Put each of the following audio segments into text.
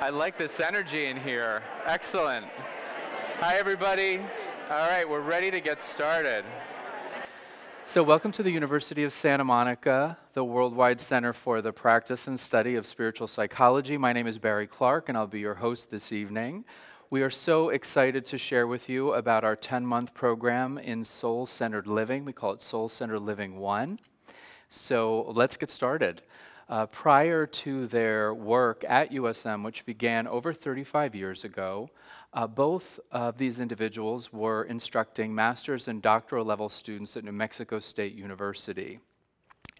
I like this energy in here. Excellent. Hi, everybody. All right, we're ready to get started. So, welcome to the University of Santa Monica, the Worldwide Center for the Practice and Study of Spiritual Psychology. My name is Barry Clark, and I'll be your host this evening. We are so excited to share with you about our 10 month program in soul centered living. We call it Soul Centered Living 1. So, let's get started. Uh, prior to their work at USM, which began over 35 years ago, uh, both of these individuals were instructing master's and doctoral level students at New Mexico State University.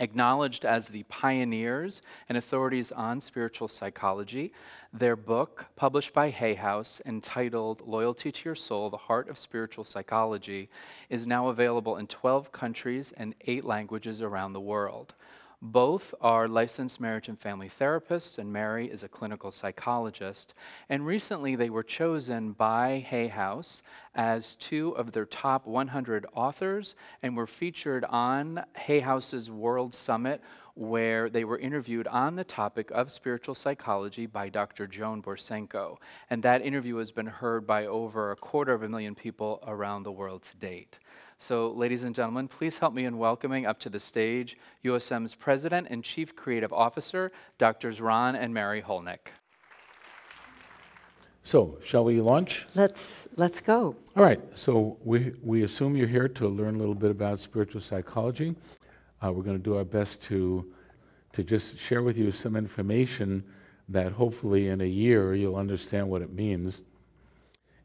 Acknowledged as the pioneers and authorities on spiritual psychology, their book, published by Hay House, entitled Loyalty to Your Soul The Heart of Spiritual Psychology, is now available in 12 countries and eight languages around the world. Both are licensed marriage and family therapists, and Mary is a clinical psychologist. And recently they were chosen by Hay House as two of their top 100 authors and were featured on Hay House's World Summit, where they were interviewed on the topic of spiritual psychology by Dr. Joan Borysenko. And that interview has been heard by over a quarter of a million people around the world to date. So, ladies and gentlemen, please help me in welcoming up to the stage USM's President and Chief Creative Officer, Drs. Ron and Mary Hulnick. So, shall we launch? Let's let's go. All right. So we we assume you're here to learn a little bit about spiritual psychology. Uh, we're going to do our best to to just share with you some information that hopefully in a year you'll understand what it means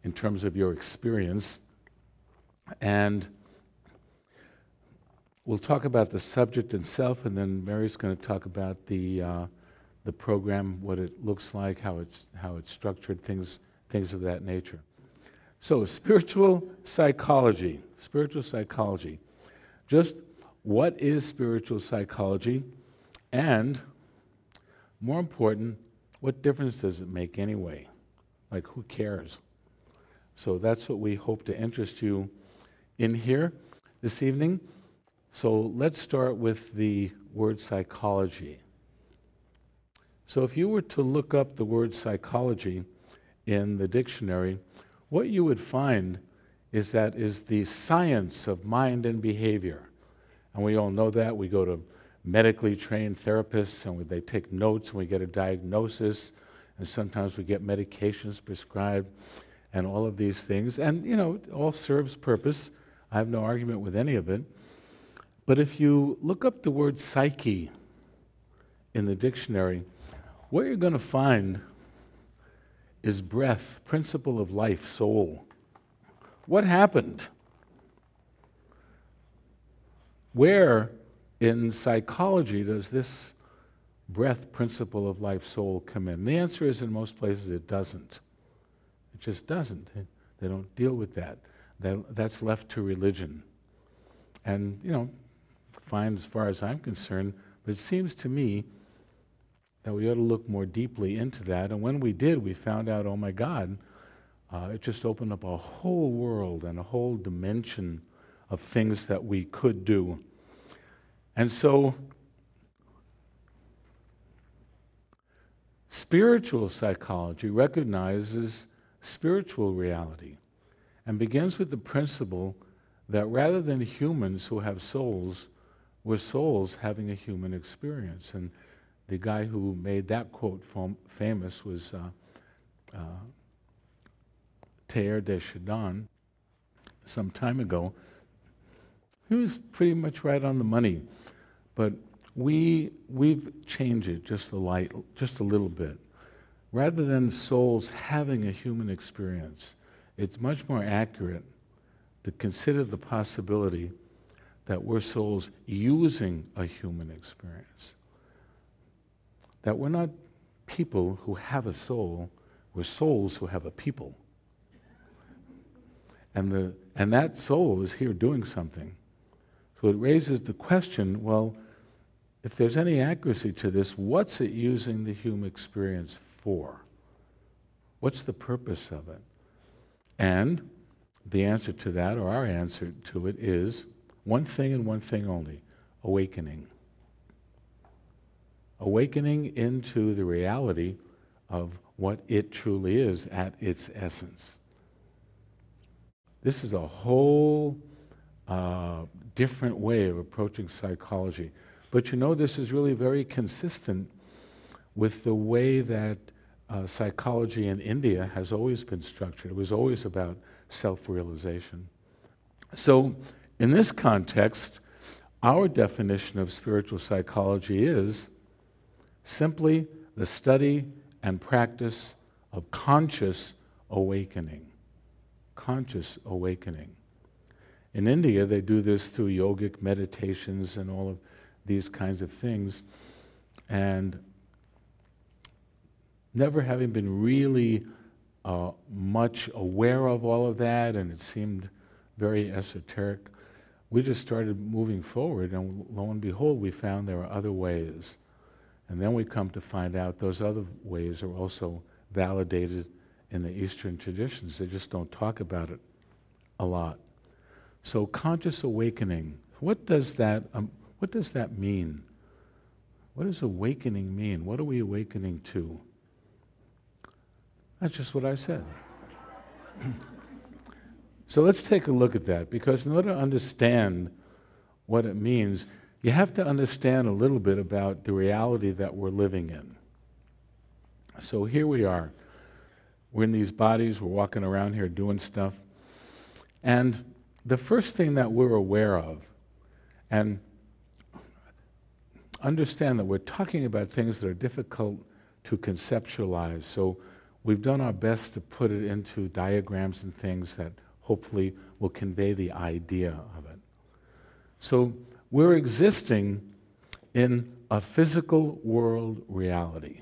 in terms of your experience. And we'll talk about the subject itself, and then Mary's going to talk about the uh, the program, what it looks like, how it's how it's structured, things things of that nature. So, spiritual psychology, spiritual psychology. Just what is spiritual psychology, and more important, what difference does it make anyway? Like, who cares? So that's what we hope to interest you in here this evening. So let's start with the word psychology. So if you were to look up the word psychology in the dictionary, what you would find is that is the science of mind and behavior. And we all know that. We go to medically trained therapists and we, they take notes and we get a diagnosis and sometimes we get medications prescribed and all of these things. And, you know, it all serves purpose. I have no argument with any of it. But if you look up the word psyche in the dictionary, what you're going to find is breath, principle of life, soul. What happened? Where in psychology does this breath, principle of life, soul come in? The answer is in most places it doesn't. It just doesn't. They don't deal with that. that that's left to religion. And, you know, fine as far as I'm concerned, but it seems to me that we ought to look more deeply into that. And when we did, we found out, oh my God, uh, it just opened up a whole world and a whole dimension of things that we could do. And so, spiritual psychology recognizes spiritual reality and begins with the principle that rather than humans who have souls, we're souls having a human experience. And the guy who made that quote fam- famous was uh, uh, Teilhard de Chardin some time ago. He was pretty much right on the money, but we, we've changed it just a, light, just a little bit. Rather than souls having a human experience, it's much more accurate to consider the possibility that we're souls using a human experience. That we're not people who have a soul, we're souls who have a people. And, the, and that soul is here doing something. So it raises the question well, if there's any accuracy to this, what's it using the human experience for? What's the purpose of it? And the answer to that, or our answer to it, is one thing and one thing only awakening. Awakening into the reality of what it truly is at its essence. This is a whole uh, different way of approaching psychology. But you know, this is really very consistent with the way that uh, psychology in India has always been structured. It was always about self realization. So, in this context, our definition of spiritual psychology is simply the study and practice of conscious awakening. Conscious awakening. In India, they do this through yogic meditations and all of these kinds of things. And never having been really uh, much aware of all of that, and it seemed very esoteric, we just started moving forward, and lo and behold, we found there are other ways. And then we come to find out those other ways are also validated in the Eastern traditions. They just don't talk about it a lot. So, conscious awakening, what does that, um, what does that mean? What does awakening mean? What are we awakening to? That's just what I said. So let's take a look at that because in order to understand what it means, you have to understand a little bit about the reality that we're living in. So here we are. We're in these bodies, we're walking around here doing stuff. And the first thing that we're aware of, and understand that we're talking about things that are difficult to conceptualize. So we've done our best to put it into diagrams and things that hopefully will convey the idea of it. So we're existing in a physical world reality.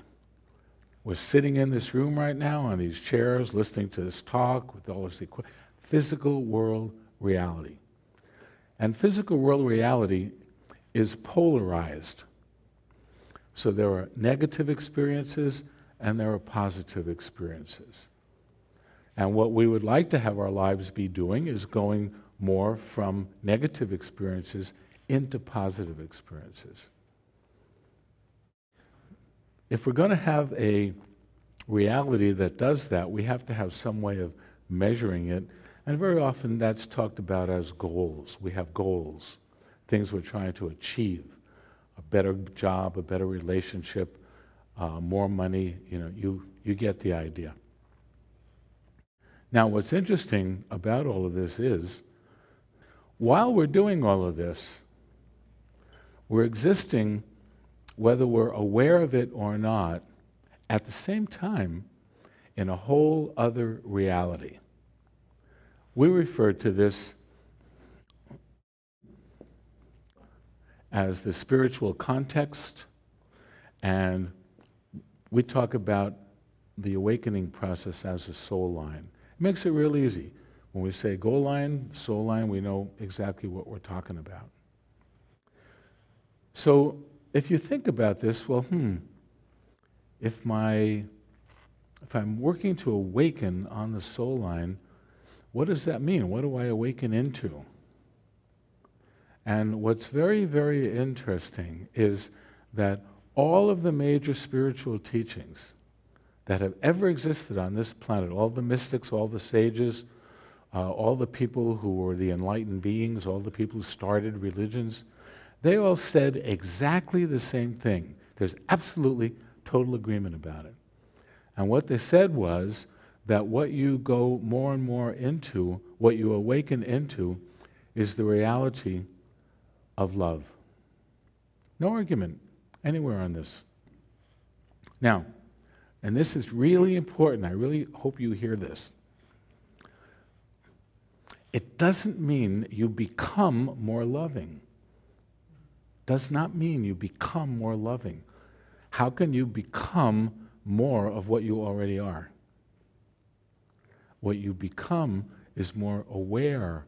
We're sitting in this room right now on these chairs listening to this talk with all this equipment. Physical world reality. And physical world reality is polarized. So there are negative experiences and there are positive experiences. And what we would like to have our lives be doing is going more from negative experiences into positive experiences. If we're going to have a reality that does that, we have to have some way of measuring it. And very often that's talked about as goals. We have goals, things we're trying to achieve a better job, a better relationship, uh, more money. You know, you, you get the idea. Now, what's interesting about all of this is while we're doing all of this, we're existing, whether we're aware of it or not, at the same time in a whole other reality. We refer to this as the spiritual context, and we talk about the awakening process as a soul line. It makes it real easy. When we say goal line, soul line, we know exactly what we're talking about. So if you think about this, well, hmm, if my if I'm working to awaken on the soul line, what does that mean? What do I awaken into? And what's very, very interesting is that all of the major spiritual teachings that have ever existed on this planet, all the mystics, all the sages, uh, all the people who were the enlightened beings, all the people who started religions, they all said exactly the same thing. There's absolutely total agreement about it. And what they said was that what you go more and more into, what you awaken into, is the reality of love. No argument anywhere on this. Now, and this is really important, I really hope you hear this. It doesn't mean you become more loving. Does not mean you become more loving. How can you become more of what you already are? What you become is more aware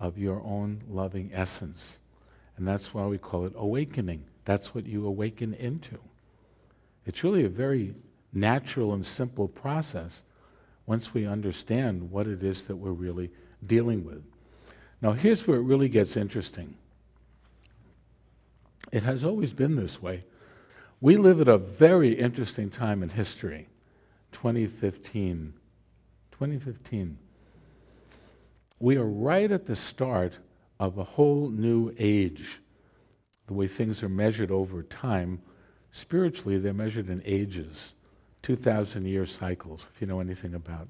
of your own loving essence. And that's why we call it awakening. That's what you awaken into. It's really a very natural and simple process once we understand what it is that we're really dealing with. Now, here's where it really gets interesting. It has always been this way. We live at a very interesting time in history. 2015. 2015. We are right at the start of a whole new age. The way things are measured over time, spiritually, they're measured in ages, 2,000 year cycles, if you know anything about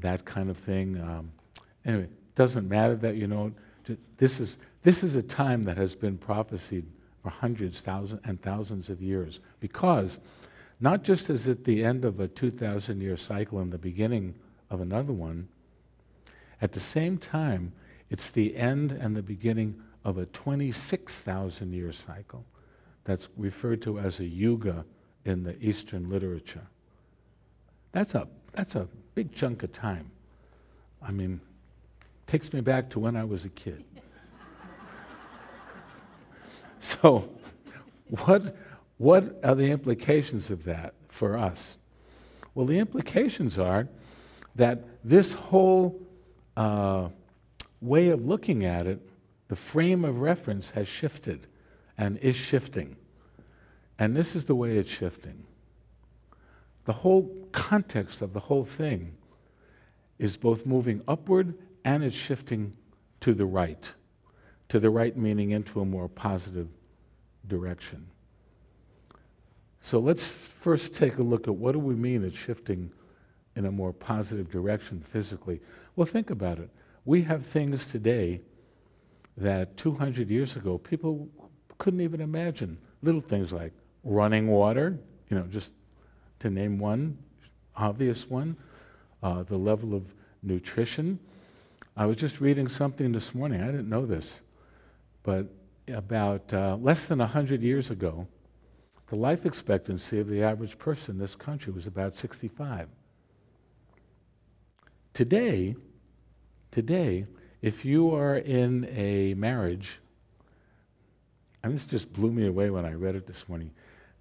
that kind of thing. Um, anyway, it doesn't matter that you know. This is, this is a time that has been prophesied for hundreds, thousands, and thousands of years because not just is it the end of a 2,000 year cycle and the beginning of another one, at the same time, it's the end and the beginning of a 26,000 year cycle that's referred to as a yuga in the Eastern literature. That's a, that's a big chunk of time. I mean, takes me back to when I was a kid. so, what, what are the implications of that for us? Well, the implications are that this whole uh, way of looking at it, the frame of reference has shifted and is shifting. And this is the way it's shifting. The whole context of the whole thing is both moving upward and it's shifting to the right. To the right, meaning into a more positive direction. So let's first take a look at what do we mean it's shifting in a more positive direction physically. Well, think about it. We have things today that 200 years ago people couldn't even imagine. Little things like running water, you know, just to name one obvious one, uh, the level of nutrition. I was just reading something this morning, I didn't know this, but about uh, less than 100 years ago, the life expectancy of the average person in this country was about 65. Today, today, if you are in a marriage, and this just blew me away when I read it this morning,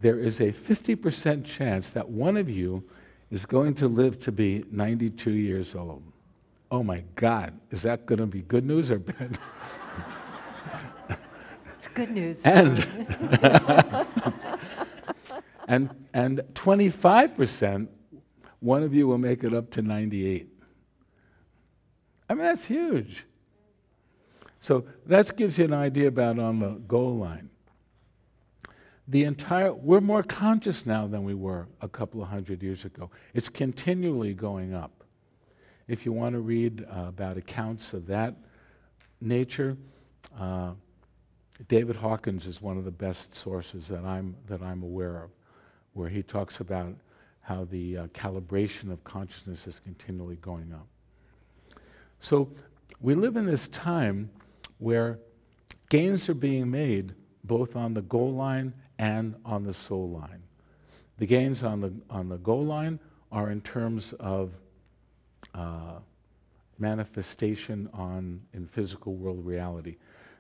there is a 50% chance that one of you is going to live to be 92 years old. Oh my God, is that going to be good news or bad? It's good news. And, and, and 25%, one of you will make it up to 98. I mean, that's huge. So that gives you an idea about on the goal line. The entire, we're more conscious now than we were a couple of hundred years ago. It's continually going up. If you want to read uh, about accounts of that nature, uh, David Hawkins is one of the best sources that I'm, that I'm aware of, where he talks about how the uh, calibration of consciousness is continually going up. So we live in this time where gains are being made both on the goal line and on the soul line. The gains on the, on the goal line are in terms of uh, manifestation on in physical world reality.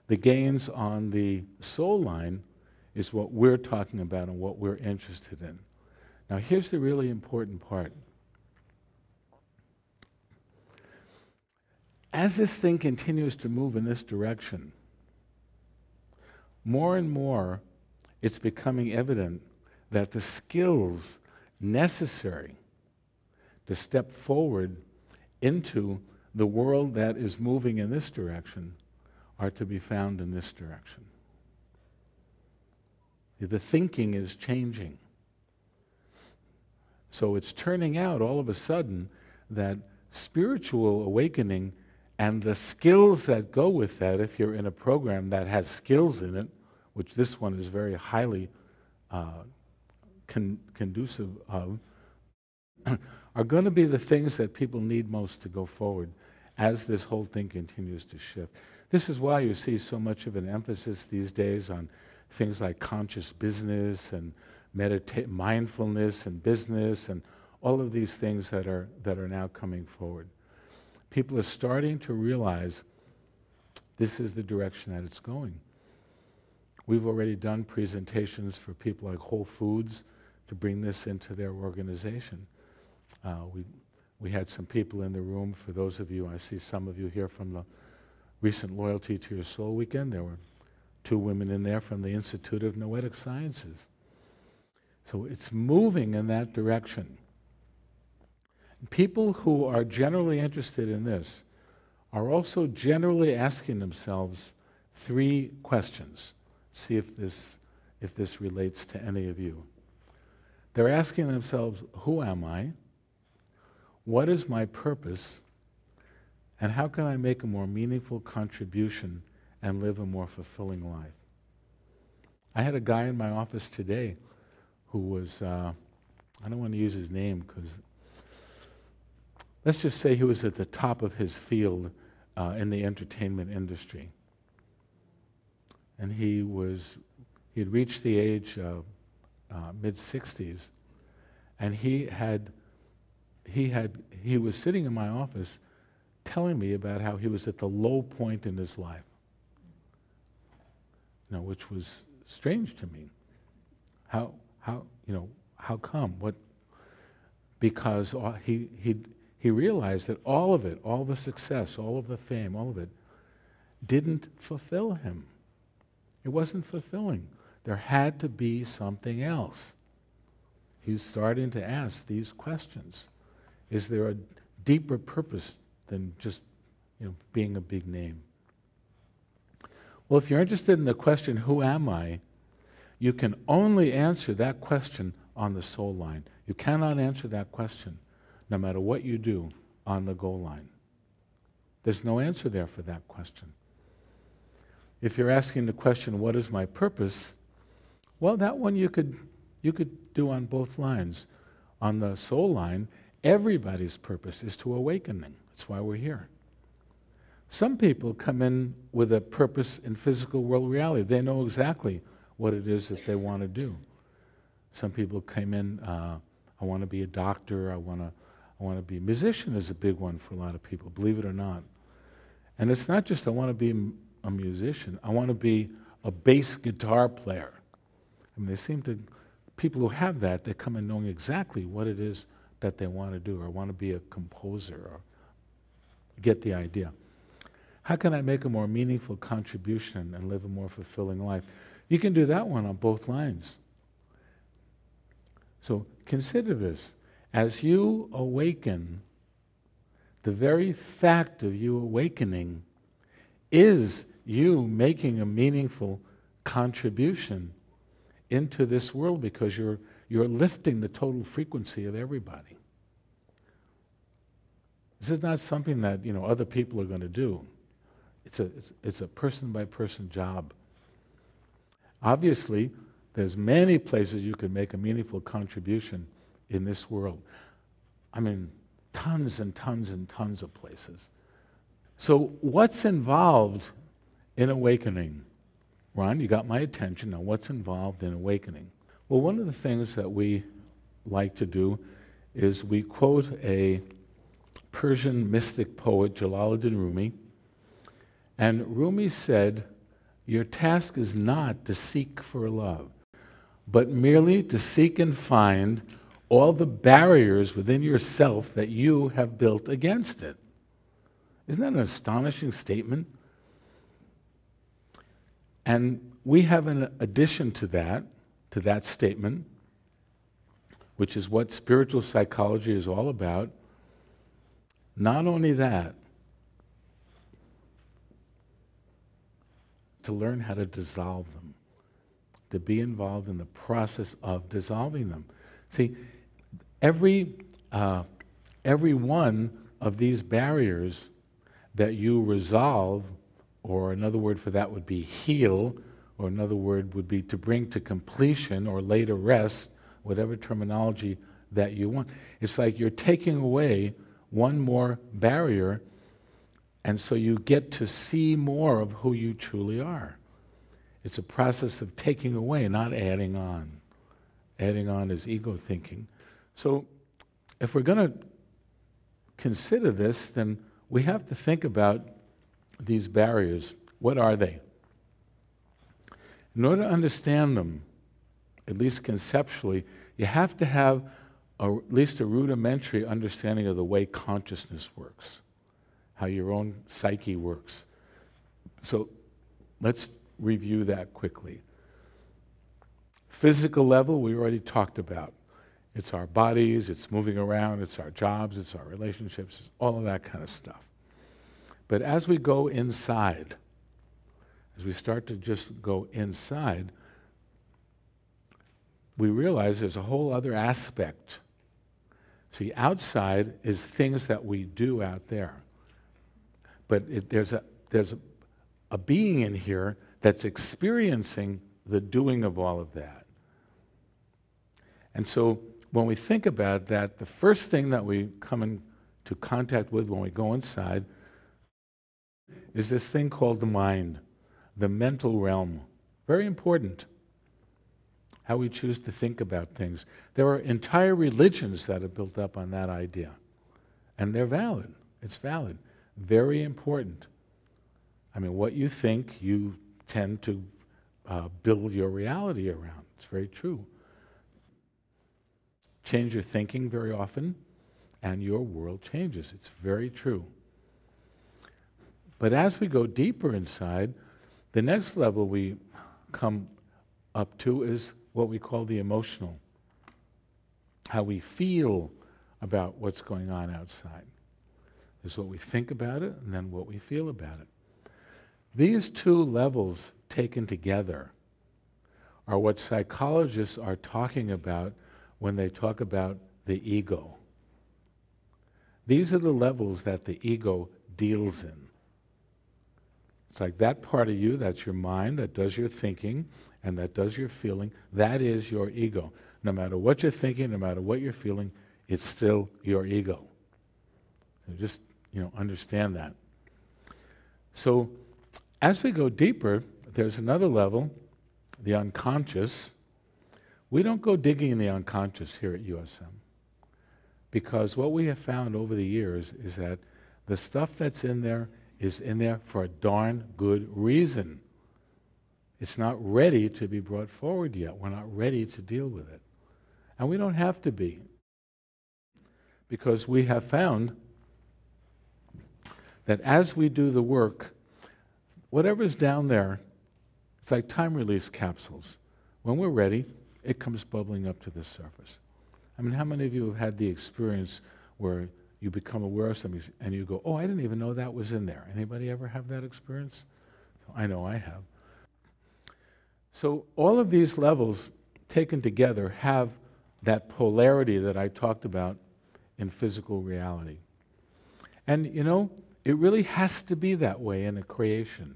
The gains on the soul line is what we're talking about and what we're interested in. Now, here's the really important part. as this thing continues to move in this direction, more and more it's becoming evident that the skills necessary to step forward into the world that is moving in this direction are to be found in this direction. The thinking is changing. So it's turning out all of a sudden that spiritual awakening and the skills that go with that, if you're in a program that has skills in it, which this one is very highly uh, con- conducive of, are going to be the things that people need most to go forward as this whole thing continues to shift. This is why you see so much of an emphasis these days on things like conscious business and medita- mindfulness and business and all of these things that are, that are now coming forward people are starting to realize this is the direction that it's going. We've already done presentations for people like Whole Foods to bring this into their organization. Uh, we, we had some people in the room, for those of you, I see some of you here from the recent Loyalty to Your Soul weekend. There were two women in there from the Institute of Noetic Sciences. So it's moving in that direction. People who are generally interested in this are also generally asking themselves three questions. See if this, if this relates to any of you. They're asking themselves, Who am I? What is my purpose? And how can I make a more meaningful contribution and live a more fulfilling life? I had a guy in my office today who was, uh, I don't want to use his name because let's just say he was at the top of his field uh, in the entertainment industry. And he was, he had reached the age of uh, mid 60s, and he had, he had, he was sitting in my office telling me about how he was at the low point in his life. You know, which was strange to me. How, how, you know, how come? What? Because he, he, he realized that all of it, all the success, all of the fame, all of it, didn't fulfill him. It wasn't fulfilling. There had to be something else. He's starting to ask these questions. Is there a deeper purpose than just you know, being a big name? Well, if you're interested in the question, who am I? You can only answer that question on the soul line. You cannot answer that question no matter what you do on the goal line. There's no answer there for that question. If you're asking the question, what is my purpose? Well, that one you could, you could do on both lines. On the soul line, everybody's purpose is to awakening. That's why we're here. Some people come in with a purpose in physical world reality. They know exactly what it is that they want to do. Some people came in, uh, I want to be a doctor, I want to I want to be a musician is a big one for a lot of people, believe it or not. And it's not just I want to be a musician, I want to be a bass guitar player. I mean, they seem to, people who have that, they come in knowing exactly what it is that they want to do or want to be a composer or get the idea. How can I make a more meaningful contribution and live a more fulfilling life? You can do that one on both lines. So consider this. As you awaken, the very fact of you awakening is you making a meaningful contribution into this world because you're, you're lifting the total frequency of everybody. This is not something that you know, other people are going to do. It's a, it's, it's a person by person job. Obviously, there's many places you can make a meaningful contribution in this world. I mean, tons and tons and tons of places. So, what's involved in awakening? Ron, you got my attention. Now, what's involved in awakening? Well, one of the things that we like to do is we quote a Persian mystic poet, Jalaluddin Rumi. And Rumi said, Your task is not to seek for love, but merely to seek and find all the barriers within yourself that you have built against it. Isn't that an astonishing statement? And we have an addition to that, to that statement, which is what spiritual psychology is all about. Not only that, to learn how to dissolve them, to be involved in the process of dissolving them. See, Every, uh, every one of these barriers that you resolve, or another word for that would be heal, or another word would be to bring to completion or lay to rest, whatever terminology that you want. It's like you're taking away one more barrier, and so you get to see more of who you truly are. It's a process of taking away, not adding on. Adding on is ego thinking. So, if we're going to consider this, then we have to think about these barriers. What are they? In order to understand them, at least conceptually, you have to have a, at least a rudimentary understanding of the way consciousness works, how your own psyche works. So let's review that quickly. Physical level, we already talked about It's our bodies, it's moving around, it's our jobs, it's our relationships, it's all of that kind of stuff. But as we go inside, as we start to just go inside, we realize there's a whole other aspect. See, outside is things that we do out there. But it, there's, a, there's a, a being in here that's experiencing the doing of all of that. And so when we think about that, the first thing that we come into contact with when we go inside is this thing called the mind, the mental realm. Very important. How we choose to think about things. There are entire religions that are built up on that idea. And they're valid. It's valid. Very important. I mean, what you think, you tend to uh, build your reality around. It's very true. Change your thinking very often, and your world changes. It's very true. But as we go deeper inside, the next level we come up to is what we call the emotional. How we feel about what's going on outside. There's what we think about it, and then what we feel about it. These two levels taken together are what psychologists are talking about when they talk about the ego. These are the levels that the ego deals in. It's like that part of you, that's your mind, that does your thinking, and that does your feeling. That is your ego. No matter what you're thinking, no matter what you're feeling, it's still your ego. So just, you know, understand that. So as we go deeper, there's another level, the unconscious. We don't go digging in the unconscious here at USM. Because what we have found over the years is that the stuff that's in there is in there for a darn good reason. It's not ready to be brought forward yet. We're not ready to deal with it. And we don't have to be. Because we have found that as we do the work, whatever's down there, it's like time release capsules. When we're ready, it comes bubbling up to the surface. I mean, how many of you have had the experience where you become aware of something and you go, oh, I didn't even know that was in there. Anybody ever have that experience? I know I have. So all of these levels taken together have that polarity that I talked about in physical reality. And you know, it really has to be that way in a creation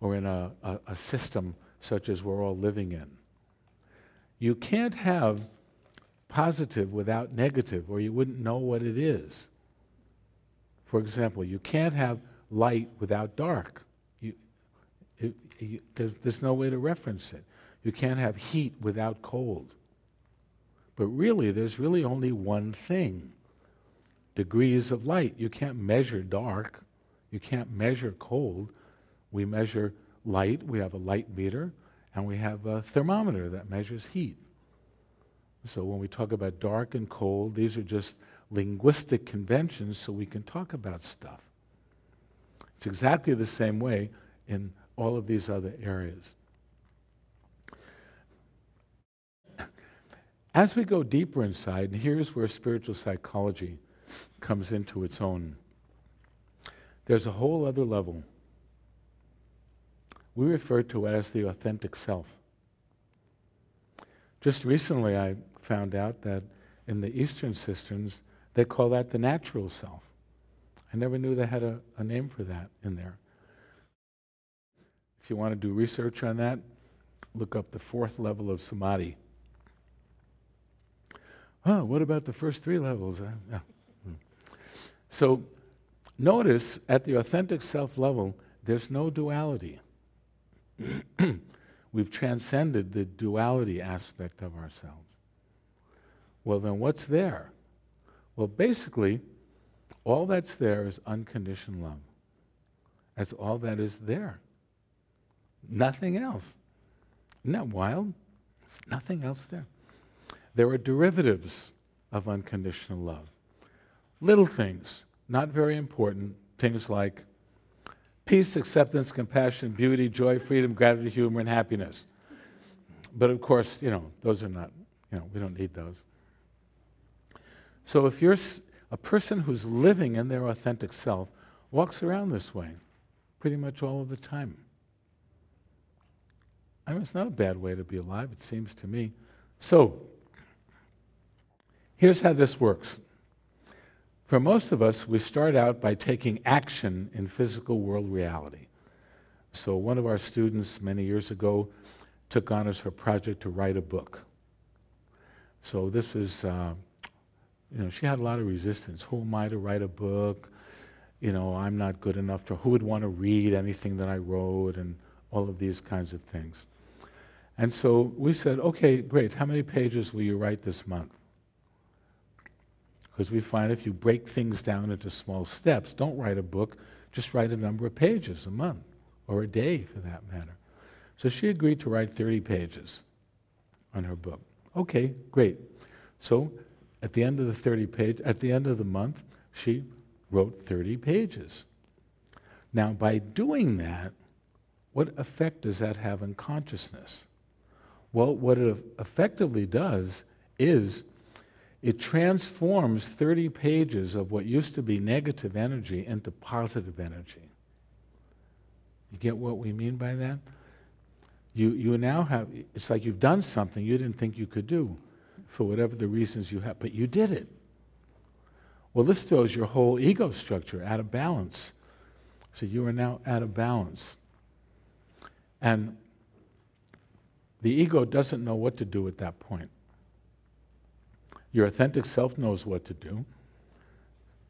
or in a, a, a system such as we're all living in. You can't have positive without negative, or you wouldn't know what it is. For example, you can't have light without dark. You, it, you, there's, there's no way to reference it. You can't have heat without cold. But really, there's really only one thing degrees of light. You can't measure dark, you can't measure cold. We measure light, we have a light meter, and we have a thermometer that measures heat. So when we talk about dark and cold, these are just linguistic conventions so we can talk about stuff. It's exactly the same way in all of these other areas. As we go deeper inside, and here's where spiritual psychology comes into its own, there's a whole other level. We refer to it as the authentic self. Just recently, I found out that in the Eastern systems, they call that the natural self. I never knew they had a, a name for that in there. If you want to do research on that, look up the fourth level of samadhi. Oh, what about the first three levels? Uh. Hmm. So notice at the authentic self level, there's no duality. We've transcended the duality aspect of ourselves. Well, then what's there? Well, basically, all that's there is unconditioned love. That's all that is there. Nothing else. Isn't that wild? Nothing else there. There are derivatives of unconditional love. Little things, not very important, things like peace, acceptance, compassion, beauty, joy, freedom, gratitude, humor, and happiness. But of course, you know, those are not, you know, we don't need those. So if you're a person who's living in their authentic self, walks around this way pretty much all of the time. I mean, it's not a bad way to be alive, it seems to me. So, here's how this works. For most of us, we start out by taking action in physical world reality. So, one of our students many years ago took on as her project to write a book. So, this is, uh, you know, she had a lot of resistance. Who am I to write a book? You know, I'm not good enough to, who would want to read anything that I wrote, and all of these kinds of things. And so we said, okay, great, how many pages will you write this month? Because we find if you break things down into small steps, don't write a book, just write a number of pages a month or a day for that matter. So she agreed to write 30 pages on her book. Okay, great. So at the end of the 30 page, at the end of the month, she wrote 30 pages. Now, by doing that, what effect does that have on consciousness? Well, what it effectively does is it transforms 30 pages of what used to be negative energy into positive energy. You get what we mean by that? You, you now have, it's like you've done something you didn't think you could do for whatever the reasons you have, but you did it. Well, this throws your whole ego structure out of balance. So you are now out of balance. And the ego doesn't know what to do at that point. Your authentic self knows what to do.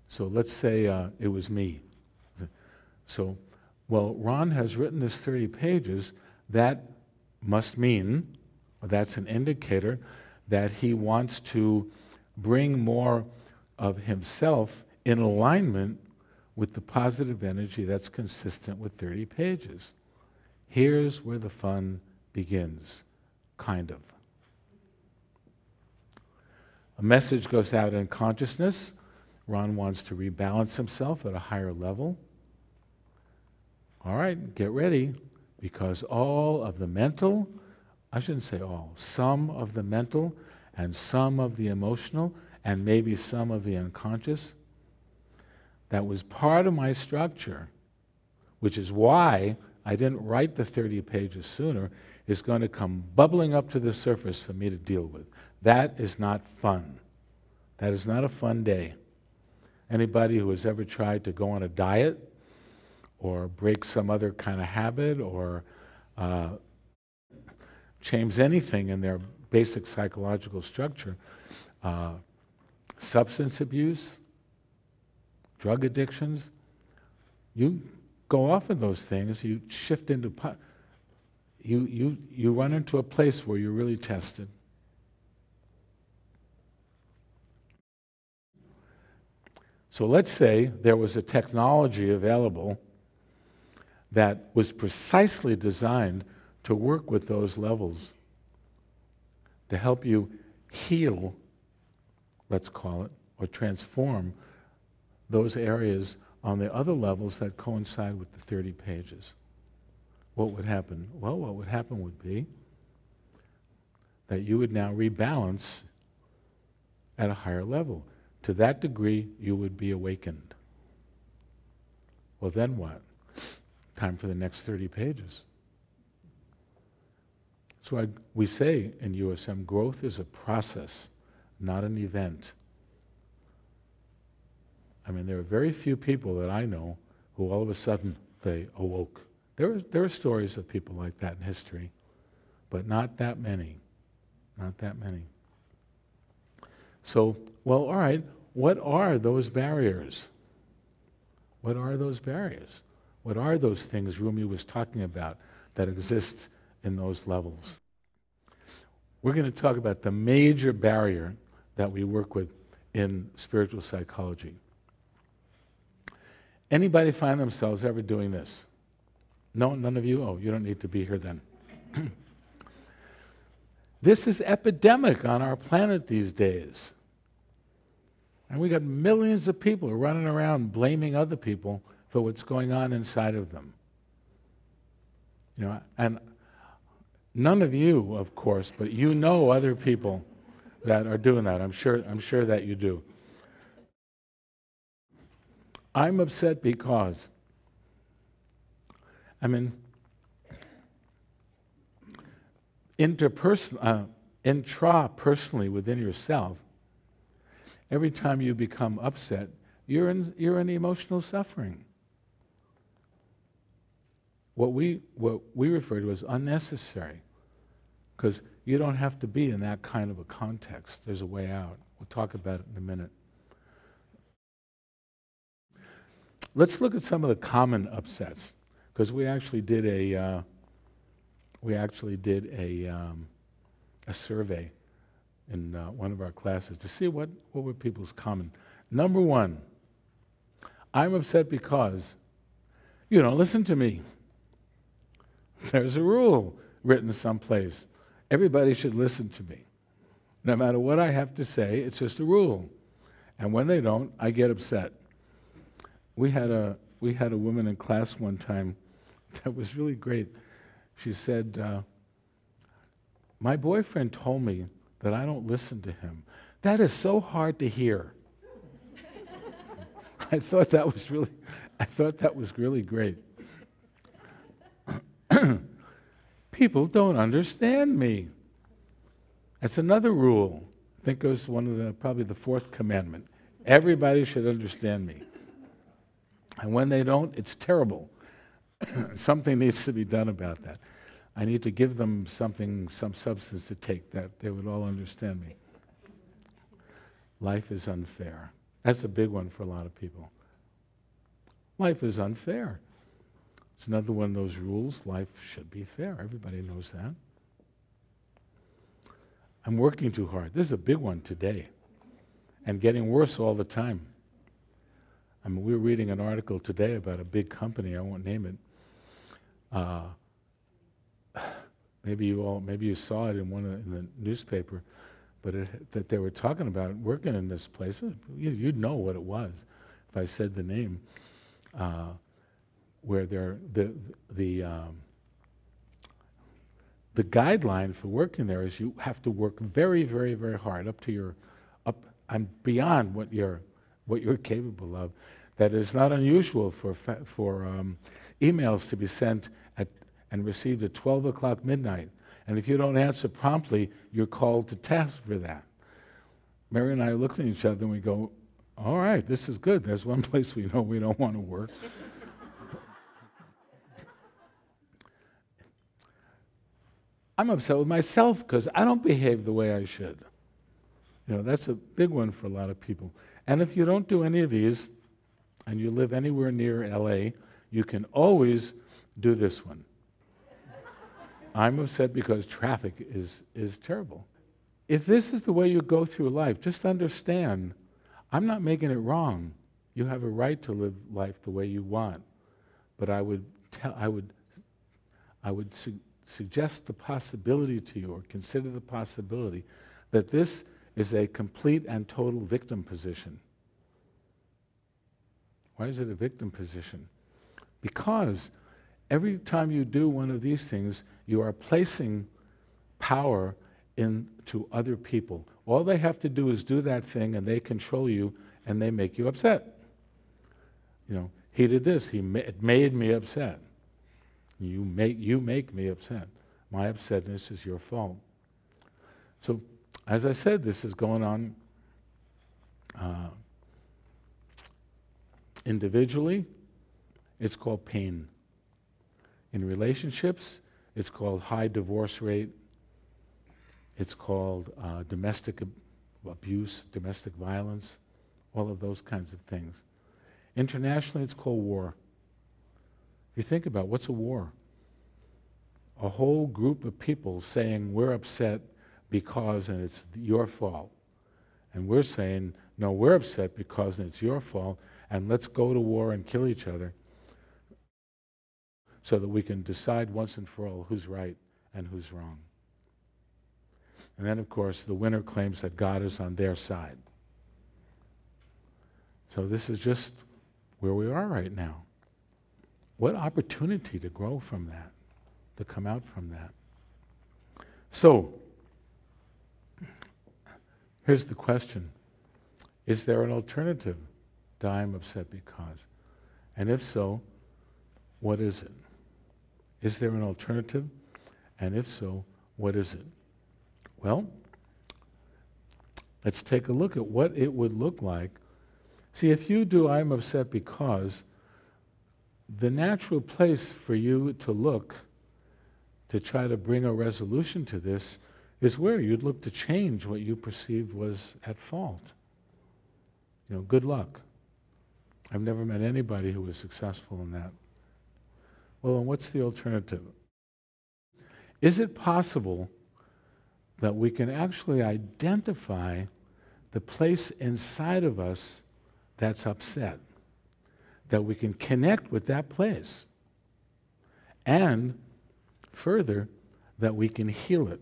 So let's say uh, it was me. So well, Ron has written this 30 pages. That must mean, that's an indicator, that he wants to bring more of himself in alignment with the positive energy that's consistent with 30 pages. Here's where the fun begins, kind of. A message goes out in consciousness. Ron wants to rebalance himself at a higher level. All right, get ready, because all of the mental, I shouldn't say all, some of the mental and some of the emotional and maybe some of the unconscious, that was part of my structure, which is why I didn't write the 30 pages sooner, is going to come bubbling up to the surface for me to deal with. That is not fun. That is not a fun day. Anybody who has ever tried to go on a diet or break some other kind of habit or uh, change anything in their basic psychological structure. Uh, substance abuse, drug addictions, you go off of those things, you shift into, you, you, you run into a place where you're really tested. So let's say there was a technology available that was precisely designed to work with those levels, to help you heal, let's call it, or transform those areas on the other levels that coincide with the 30 pages. What would happen? Well, what would happen would be that you would now rebalance at a higher level. To that degree, you would be awakened. Well, then what? Time for the next 30 pages. Why we say in USM growth is a process, not an event. I mean, there are very few people that I know who all of a sudden they awoke. There are, there are stories of people like that in history, but not that many. Not that many. So, well, all right, what are those barriers? What are those barriers? What are those things Rumi was talking about that exist in those levels? We're going to talk about the major barrier that we work with in spiritual psychology. Anybody find themselves ever doing this? No, none of you? Oh, you don't need to be here then. this is epidemic on our planet these days. And we got millions of people running around blaming other people for what's going on inside of them. You know, and none of you, of course, but you know other people that are doing that. I'm sure, I'm sure that you do. I'm upset because. I mean, interperson- uh, intra-personally within yourself, every time you become upset, you're in, you're in emotional suffering. What we, what we refer to as unnecessary, because you don't have to be in that kind of a context. There's a way out. We'll talk about it in a minute. Let's look at some of the common upsets, because we actually did a, uh, we actually did a, um, a survey in uh, one of our classes to see what, what were people's common. Number one, I'm upset because you don't listen to me. There's a rule written someplace. Everybody should listen to me. No matter what I have to say, it's just a rule. And when they don't, I get upset. We had a, we had a woman in class one time that was really great. She said, uh, My boyfriend told me that I don't listen to him. That is so hard to hear. I thought that was really, I thought that was really great. People don't understand me. That's another rule. I think was one of the, probably the fourth commandment. Everybody should understand me. And when they don't, it's terrible. something needs to be done about that. I need to give them something, some substance to take that they would all understand me. Life is unfair. That's a big one for a lot of people. Life is unfair. It's another one of those rules. Life should be fair. Everybody knows that. I'm working too hard. This is a big one today and getting worse all the time. I mean, we were reading an article today about a big company, I won't name it. Uh, maybe you all, maybe you saw it in one in the newspaper, but it, that they were talking about working in this place. You, would know what it was if I said the name. Uh, where they're, the, the, um, the guideline for working there is you have to work very, very, very hard up to your, up and beyond what you're, what you're capable of. That is not unusual for, for um, emails to be sent and received at 12 o'clock midnight. And if you don't answer promptly, you're called to task for that. Mary and I looked at each other and we go, all right, this is good. There's one place we know we don't want to work. I'm upset with myself because I don't behave the way I should. You know, that's a big one for a lot of people. And if you don't do any of these, and you live anywhere near LA, you can always do this one. I'm upset because traffic is, is terrible. If this is the way you go through life, just understand I'm not making it wrong. You have a right to live life the way you want. But I would, tell, I would, I would su- suggest the possibility to you or consider the possibility that this is a complete and total victim position. Why is it a victim position? Because every time you do one of these things, you are placing power into other people. All they have to do is do that thing and they control you and they make you upset. You know, he did this, he ma- it made me upset. You make, you make me upset. My upsetness is your fault. So, as I said, this is going on uh, individually. It's called pain. In relationships, it's called high divorce rate. It's called uh, domestic ab- abuse, domestic violence, all of those kinds of things. Internationally, it's called war. If you think about it, what's a war? A whole group of people saying we're upset because and it's your fault. And we're saying, no, we're upset because and it's your fault, and let's go to war and kill each other so that we can decide once and for all who's right and who's wrong. And then, of course, the winner claims that God is on their side. So this is just where we are right now. What opportunity to grow from that, to come out from that. So, here's the question Is there an alternative Do I am upset because? And if so, what is it? Is there an alternative? And if so, what is it? Well, let's take a look at what it would look like. See, if you do I'm upset because, the natural place for you to look to try to bring a resolution to this is where you'd look to change what you perceived was at fault. You know, good luck. I've never met anybody who was successful in that. Well, what's the alternative? Is it possible that we can actually identify the place inside of us that's upset? That we can connect with that place? And further, that we can heal it,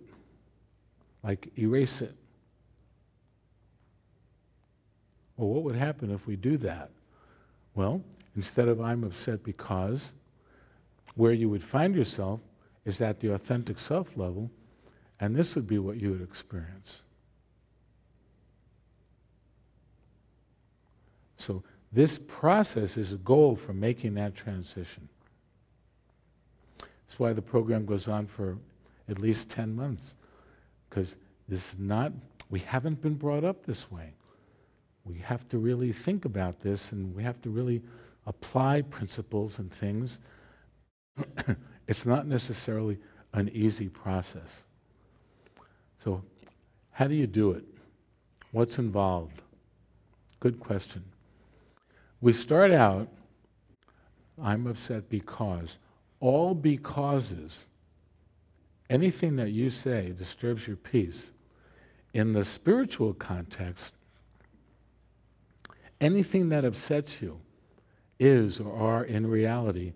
like erase it. Well, what would happen if we do that? Well, instead of I'm upset because, where you would find yourself is at the authentic self level, and this would be what you would experience. So, this process is a goal for making that transition. That's why the program goes on for at least 10 months, because this is not, we haven't been brought up this way. We have to really think about this and we have to really apply principles and things it's not necessarily an easy process. So, how do you do it? What's involved? Good question. We start out, I'm upset because. All becauses, anything that you say disturbs your peace. In the spiritual context, anything that upsets you is or are in reality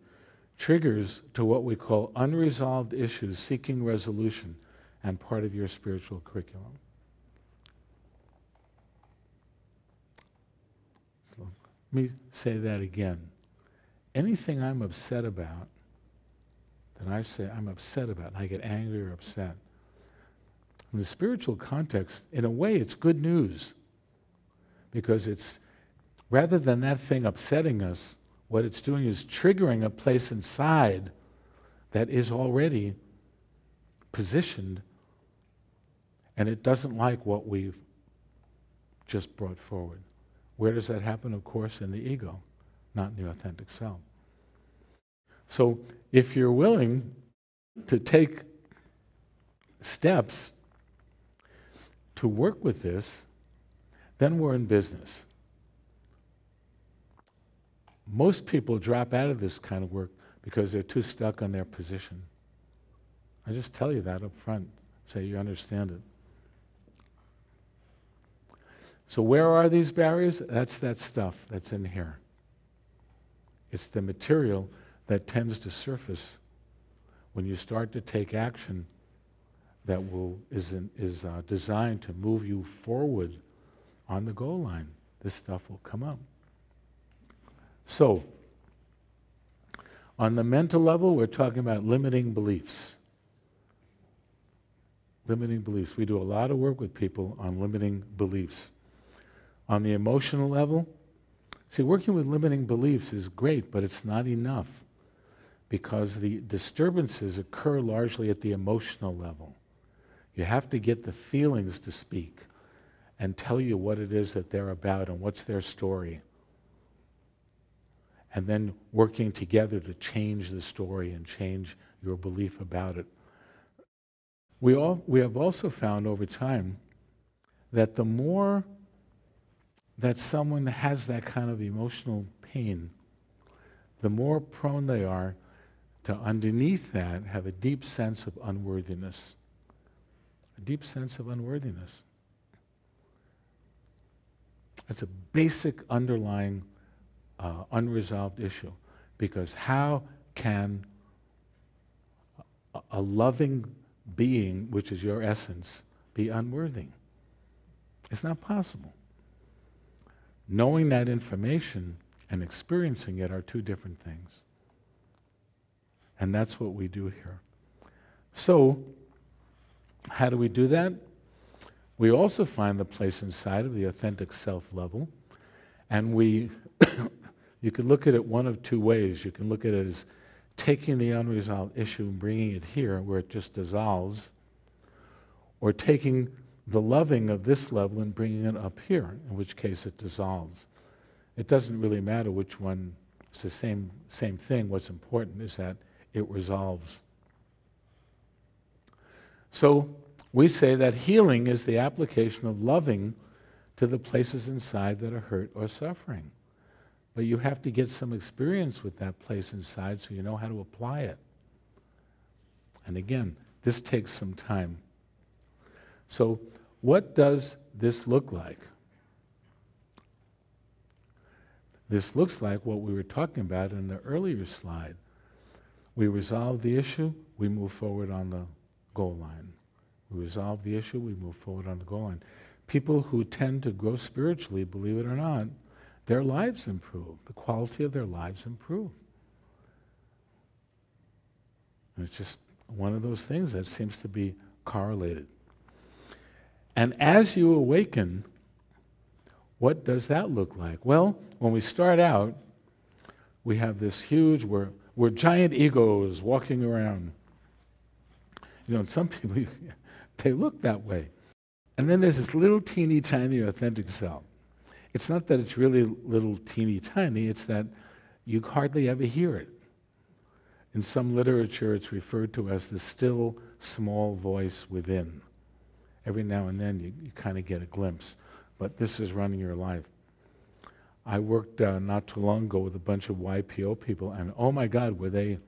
triggers to what we call unresolved issues seeking resolution and part of your spiritual curriculum. So let me say that again. Anything I'm upset about, that I say I'm upset about, and I get angry or upset, in the spiritual context, in a way, it's good news. Because it's, rather than that thing upsetting us, what it's doing is triggering a place inside that is already positioned and it doesn't like what we've just brought forward. Where does that happen? Of course, in the ego, not in the authentic self. So if you're willing to take steps to work with this, then we're in business. Most people drop out of this kind of work because they're too stuck on their position. I just tell you that up front so you understand it. So, where are these barriers? That's that stuff that's in here. It's the material that tends to surface when you start to take action that will, is, is uh, designed to move you forward on the goal line. This stuff will come up. So, on the mental level, we're talking about limiting beliefs. Limiting beliefs. We do a lot of work with people on limiting beliefs. On the emotional level, see, working with limiting beliefs is great, but it's not enough because the disturbances occur largely at the emotional level. You have to get the feelings to speak and tell you what it is that they're about and what's their story and then working together to change the story and change your belief about it. We, all, we have also found over time that the more that someone has that kind of emotional pain, the more prone they are to, underneath that, have a deep sense of unworthiness. A deep sense of unworthiness. It's a basic underlying uh, unresolved issue. Because how can a, a loving being, which is your essence, be unworthy? It's not possible. Knowing that information and experiencing it are two different things. And that's what we do here. So, how do we do that? We also find the place inside of the authentic self level And we, you can look at it one of two ways. You can look at it as taking the unresolved issue and bringing it here where it just dissolves, or taking the loving of this level and bringing it up here, in which case it dissolves. It doesn't really matter which one, it's the same, same thing. What's important is that it resolves. So we say that healing is the application of loving to the places inside that are hurt or suffering. But you have to get some experience with that place inside so you know how to apply it. And again, this takes some time. So, what does this look like? This looks like what we were talking about in the earlier slide. We resolve the issue, we move forward on the goal line. We resolve the issue, we move forward on the goal line. People who tend to grow spiritually, believe it or not, their lives improve. The quality of their lives improve. And it's just one of those things that seems to be correlated. And as you awaken, what does that look like? Well, when we start out, we have this huge, we're, we're giant egos walking around. You know, some people, they look that way. And then there's this little teeny tiny authentic self. It's not that it's really little teeny tiny, it's that you hardly ever hear it. In some literature, it's referred to as the still small voice within. Every now and then, you, you kind of get a glimpse, but this is running your life. I worked uh, not too long ago with a bunch of YPO people, and oh my God, were they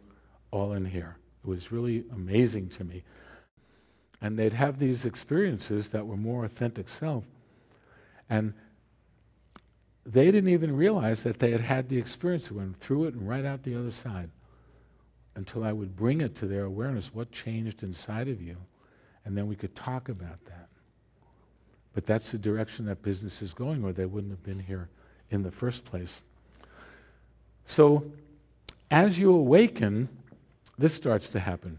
all in here. It was really amazing to me. And they'd have these experiences that were more authentic self. And they didn't even realize that they had had the experience. They went through it and right out the other side until I would bring it to their awareness what changed inside of you, and then we could talk about that. But that's the direction that business is going, or they wouldn't have been here in the first place. So, as you awaken, this starts to happen.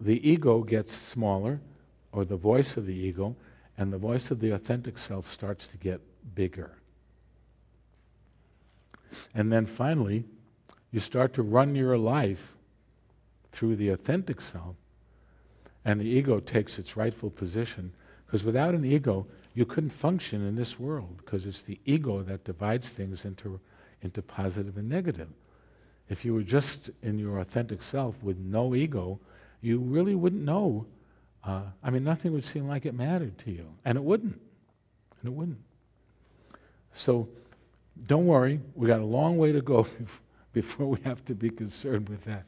The ego gets smaller, or the voice of the ego, and the voice of the authentic self starts to get bigger. And then finally, you start to run your life through the authentic self, and the ego takes its rightful position. Because without an ego, you couldn't function in this world, because it's the ego that divides things into, into positive and negative. If you were just in your authentic self with no ego, you really wouldn't know. Uh, I mean, nothing would seem like it mattered to you. And it wouldn't. And it wouldn't. So don't worry, we got a long way to go before we have to be concerned with that.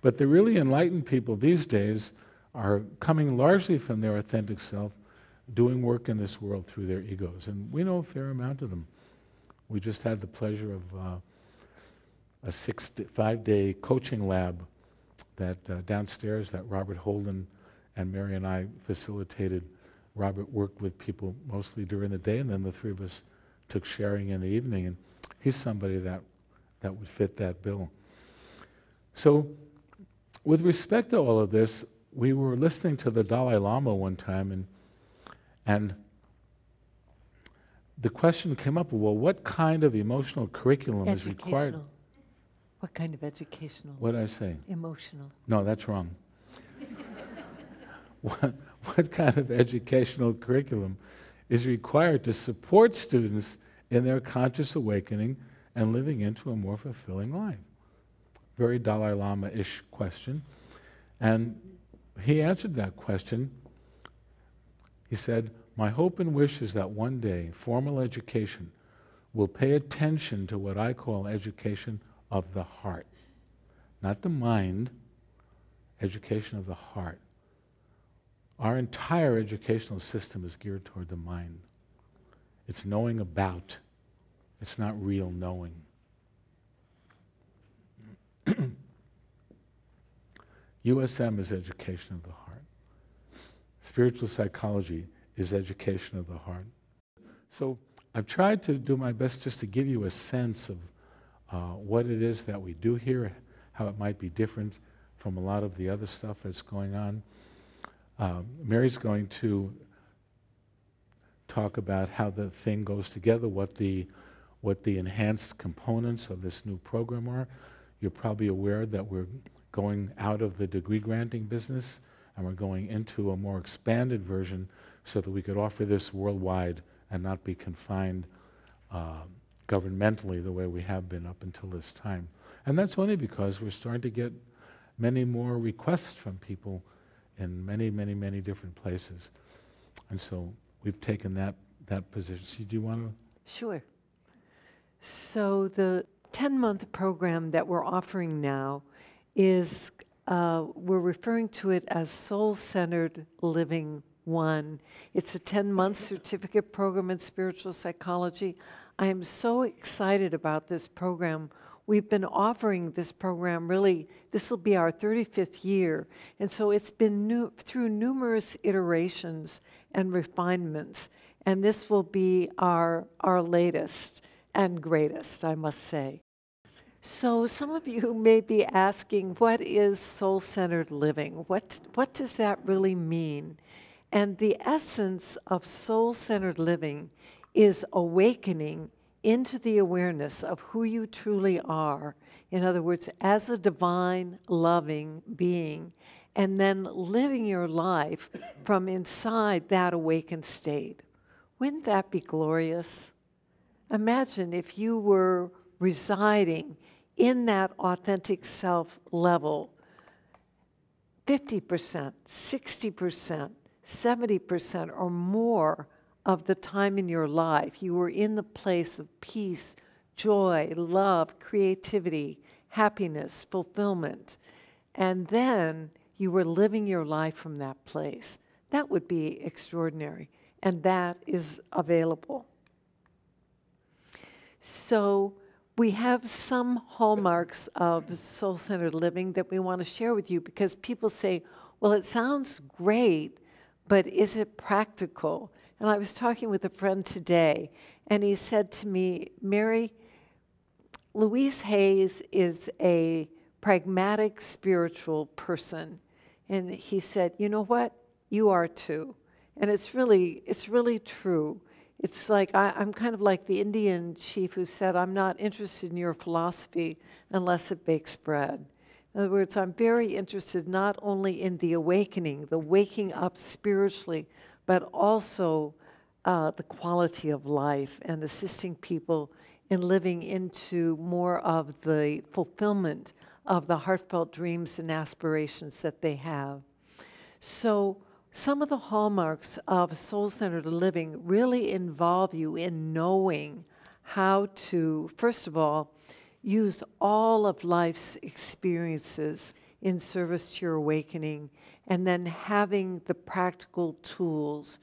But the really enlightened people these days are coming largely from their authentic self, doing work in this world through their egos. And we know a fair amount of them. We just had the pleasure of uh, a six, five day coaching lab that uh, downstairs that Robert Holden and Mary and I facilitated. Robert worked with people mostly during the day, and then the three of us took sharing in the evening, and he's somebody that, that would fit that bill. So, with respect to all of this, we were listening to the Dalai Lama one time, and, and the question came up well, what kind of emotional curriculum is required? What kind of educational? What did I say? Emotional. No, that's wrong. what, what kind of educational curriculum is required to support students in their conscious awakening and living into a more fulfilling life? Very Dalai Lama ish question. And he answered that question. He said, My hope and wish is that one day formal education will pay attention to what I call education of the heart. Not the mind, education of the heart. Our entire educational system is geared toward the mind. It's knowing about, it's not real knowing. USM is education of the heart. Spiritual psychology is education of the heart. So I've tried to do my best just to give you a sense of uh, what it is that we do here, how it might be different from a lot of the other stuff that's going on. Uh, Mary's going to talk about how the thing goes together, what the, what the enhanced components of this new program are. You're probably aware that we're going out of the degree granting business and we're going into a more expanded version so that we could offer this worldwide and not be confined uh, governmentally the way we have been up until this time. And that's only because we're starting to get many more requests from people in many, many, many different places. And so we've taken that, that position. So do you want to? Sure. So the 10 month program that we're offering now is uh, we're referring to it as Soul Centered Living One. It's a 10 month certificate program in spiritual psychology. I am so excited about this program. We've been offering this program really, this will be our 35th year. And so it's been new, through numerous iterations and refinements. And this will be our, our latest and greatest, I must say. So, some of you may be asking, what is soul centered living? What, what does that really mean? And the essence of soul centered living is awakening into the awareness of who you truly are. In other words, as a divine, loving being, and then living your life from inside that awakened state. Wouldn't that be glorious? Imagine if you were residing in that authentic self level 50%, 60%, 70% or more of the time in your life, you were in the place of peace, joy, love, creativity, happiness, fulfillment. And then you were living your life from that place. That would be extraordinary. And that is available. So, we have some hallmarks of soul centered living that we want to share with you because people say, well, it sounds great, but is it practical? And I was talking with a friend today, and he said to me, Mary, Louise Hayes is a pragmatic spiritual person. And he said, You know what? You are too. And it's really, it's really true. It's like I, I'm kind of like the Indian chief who said, I'm not interested in your philosophy unless it bakes bread. In other words, I'm very interested not only in the awakening, the waking up spiritually, but also uh, the quality of life and assisting people in living into more of the fulfillment of the heartfelt dreams and aspirations that they have. So, some of the hallmarks of soul centered living really involve you in knowing how to, first of all, use all of life's experiences in service to your awakening, and then having the practical tools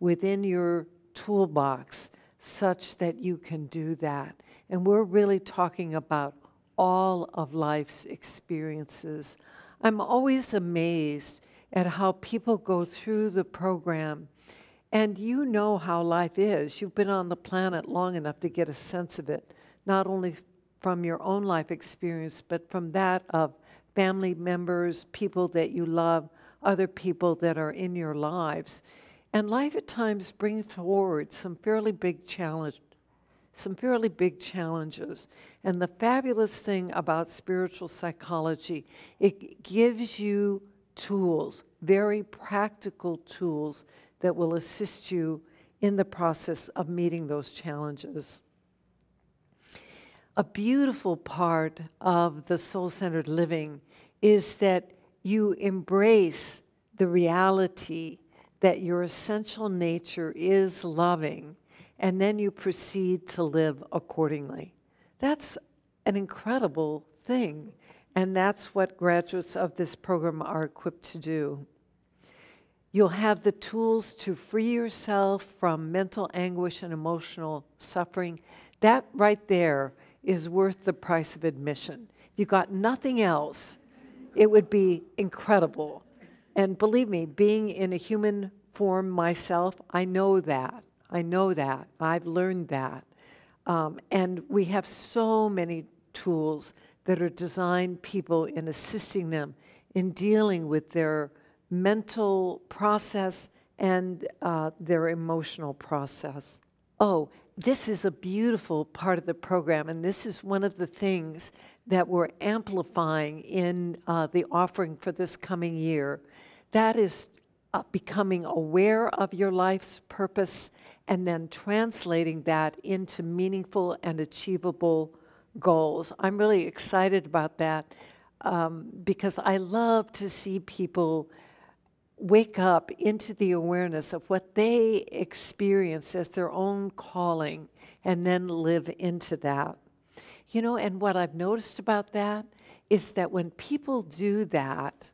within your toolbox such that you can do that. And we're really talking about all of life's experiences. I'm always amazed at how people go through the program. And you know how life is. You've been on the planet long enough to get a sense of it, not only from your own life experience, but from that of family members, people that you love, other people that are in your lives. And life at times brings forward some fairly big challenge, some fairly big challenges. And the fabulous thing about spiritual psychology, it gives you tools, very practical tools that will assist you in the process of meeting those challenges. A beautiful part of the soul centered living is that you embrace the reality that your essential nature is loving, and then you proceed to live accordingly. That's an incredible thing, and that's what graduates of this program are equipped to do. You'll have the tools to free yourself from mental anguish and emotional suffering. That right there is worth the price of admission. If you got nothing else, it would be incredible and believe me, being in a human form myself, I know that. I know that. I've learned that. Um, and we have so many tools that are designed people in assisting them in dealing with their mental process and uh, their emotional process. Oh, this is a beautiful part of the program, and this is one of the things that we're amplifying in uh, the offering for this coming year. That is uh, becoming aware of your life's purpose and then translating that into meaningful and achievable goals. I'm really excited about that um, because I love to see people wake up into the awareness of what they experience as their own calling and then live into that. You know, and what I've noticed about that is that when people do that,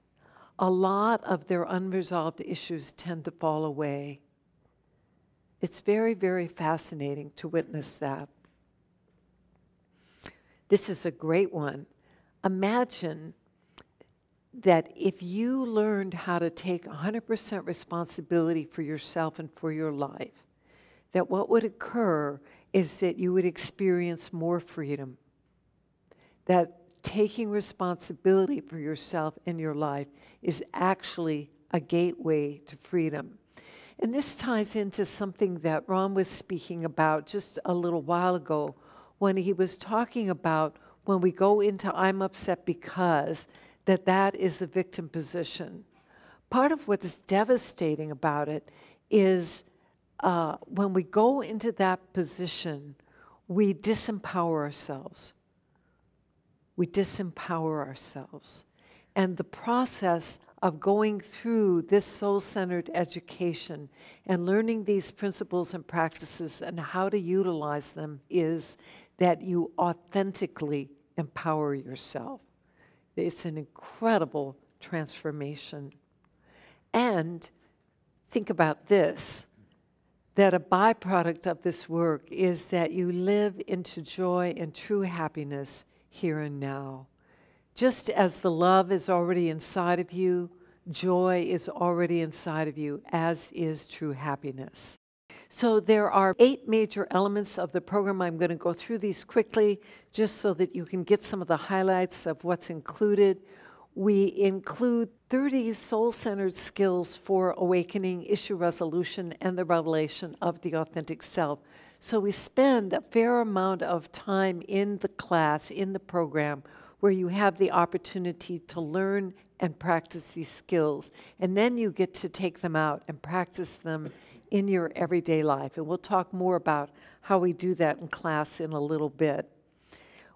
a lot of their unresolved issues tend to fall away. It's very, very fascinating to witness that. This is a great one. Imagine that if you learned how to take 100% responsibility for yourself and for your life, that what would occur is that you would experience more freedom. That taking responsibility for yourself and your life is actually a gateway to freedom. And this ties into something that Ron was speaking about just a little while ago when he was talking about when we go into I'm upset because, that that is the victim position. Part of what's devastating about it is uh, when we go into that position, we disempower ourselves. We disempower ourselves. And the process of going through this soul centered education and learning these principles and practices and how to utilize them is that you authentically empower yourself. It's an incredible transformation. And think about this that a byproduct of this work is that you live into joy and true happiness here and now. Just as the love is already inside of you, joy is already inside of you, as is true happiness. So there are eight major elements of the program. I'm going to go through these quickly just so that you can get some of the highlights of what's included. We include 30 soul centered skills for awakening, issue resolution, and the revelation of the authentic self. So we spend a fair amount of time in the class, in the program, where you have the opportunity to learn and practice these skills. And then you get to take them out and practice them in your everyday life. And we'll talk more about how we do that in class in a little bit.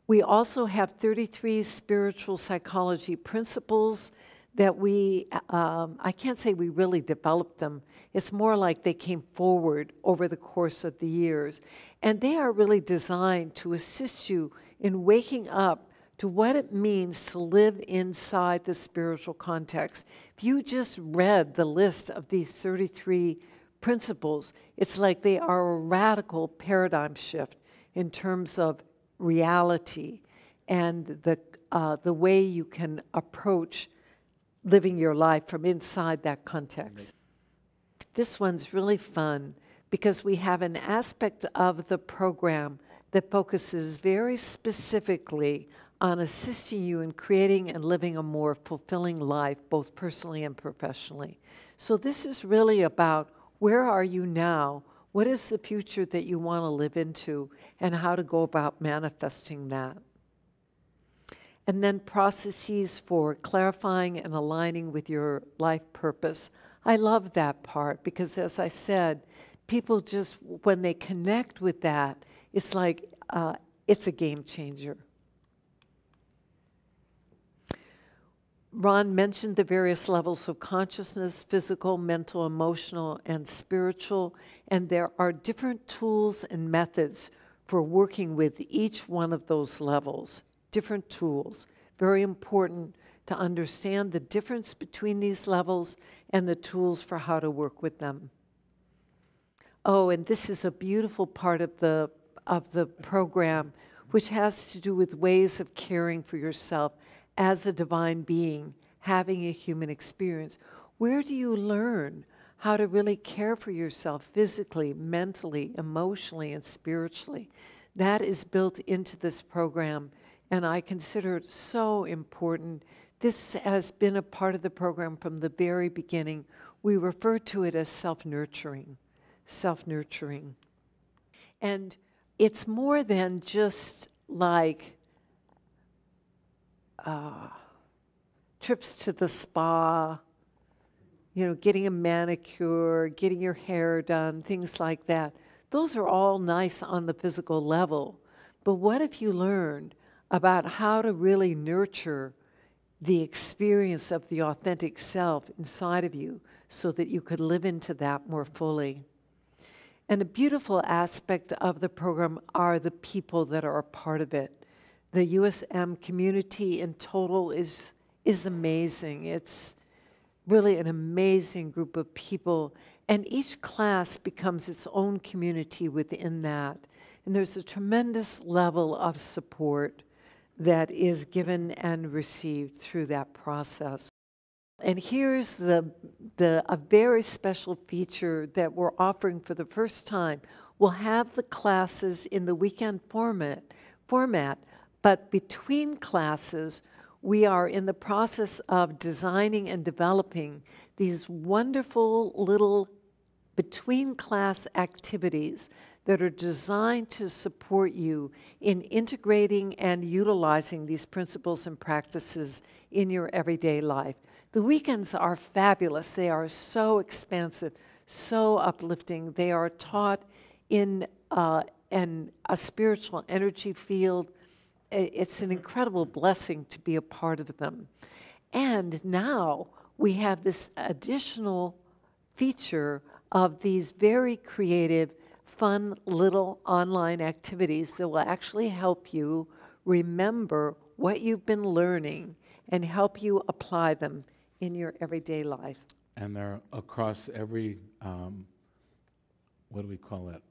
We also have 33 spiritual psychology principles that we, um, I can't say we really developed them. It's more like they came forward over the course of the years. And they are really designed to assist you in waking up to what it means to live inside the spiritual context. If you just read the list of these 33 principles, it's like they are a radical paradigm shift in terms of reality and the, uh, the way you can approach living your life from inside that context. This one's really fun because we have an aspect of the program that focuses very specifically on assisting you in creating and living a more fulfilling life, both personally and professionally. So, this is really about where are you now? What is the future that you want to live into, and how to go about manifesting that? And then processes for clarifying and aligning with your life purpose. I love that part because, as I said, people just, when they connect with that, it's like uh, it's a game changer. Ron mentioned the various levels of consciousness physical, mental, emotional, and spiritual. And there are different tools and methods for working with each one of those levels. Different tools. Very important to understand the difference between these levels and the tools for how to work with them. Oh, and this is a beautiful part of the, of the program, which has to do with ways of caring for yourself as a divine being having a human experience. Where do you learn how to really care for yourself physically, mentally, emotionally, and spiritually? That is built into this program, and I consider it so important. This has been a part of the program from the very beginning we refer to it as self nurturing. Self nurturing. And it's more than just like uh, trips to the spa, you know, getting a manicure, getting your hair done, things like that. Those are all nice on the physical level. But what if you learned about how to really nurture the experience of the authentic self inside of you so that you could live into that more fully? And the beautiful aspect of the program are the people that are a part of it. The USM community in total is, is amazing. It's really an amazing group of people. And each class becomes its own community within that. And there's a tremendous level of support that is given and received through that process. And here's the, the, a very special feature that we're offering for the first time. We'll have the classes in the weekend format, format, but between classes, we are in the process of designing and developing these wonderful little between class activities that are designed to support you in integrating and utilizing these principles and practices in your everyday life. The weekends are fabulous. They are so expansive, so uplifting. They are taught in uh, an, a spiritual energy field. It's an incredible blessing to be a part of them. And now we have this additional feature of these very creative, fun little online activities that will actually help you remember what you've been learning and help you apply them in your everyday life. And they're across every, um, what do we call it?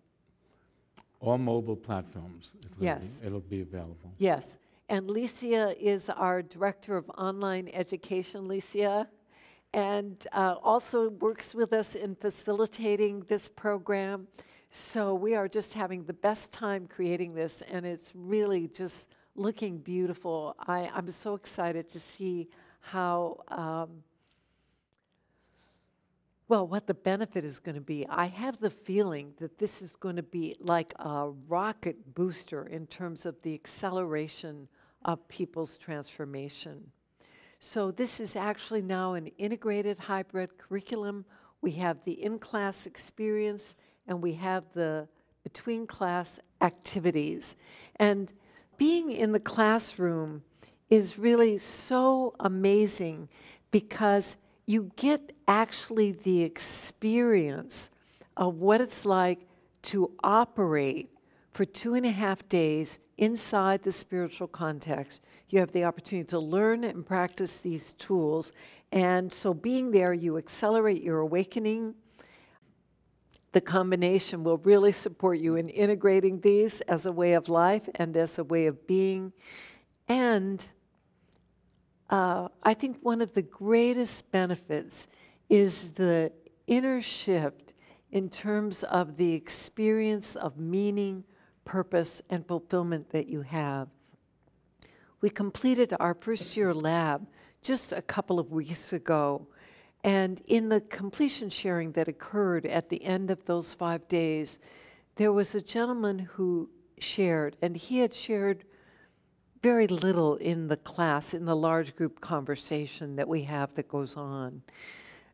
All mobile platforms. It'll yes. Be, it'll be available. Yes. And Licia is our Director of Online Education, Licia, and uh, also works with us in facilitating this program. So we are just having the best time creating this, and it's really just looking beautiful. I, I'm so excited to see how, um, well, what the benefit is going to be. I have the feeling that this is going to be like a rocket booster in terms of the acceleration of people's transformation. So this is actually now an integrated hybrid curriculum. We have the in-class experience and we have the between class activities. And being in the classroom is really so amazing because you get actually the experience of what it's like to operate for two and a half days inside the spiritual context. You have the opportunity to learn and practice these tools. And so, being there, you accelerate your awakening. The combination will really support you in integrating these as a way of life and as a way of being. And uh, I think one of the greatest benefits is the inner shift in terms of the experience of meaning, purpose, and fulfillment that you have. We completed our first year lab just a couple of weeks ago. And in the completion sharing that occurred at the end of those five days, there was a gentleman who shared, and he had shared very little in the class, in the large group conversation that we have that goes on.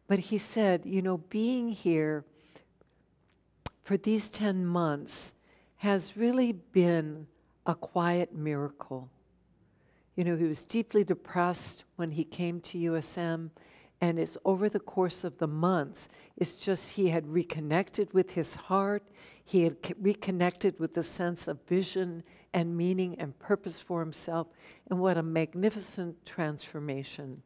But he said, you know, being here for these 10 months has really been a quiet miracle. You know, he was deeply depressed when he came to USM, and it's over the course of the months, it's just he had reconnected with his heart, he had reconnected with the sense of vision and meaning and purpose for himself, and what a magnificent transformation.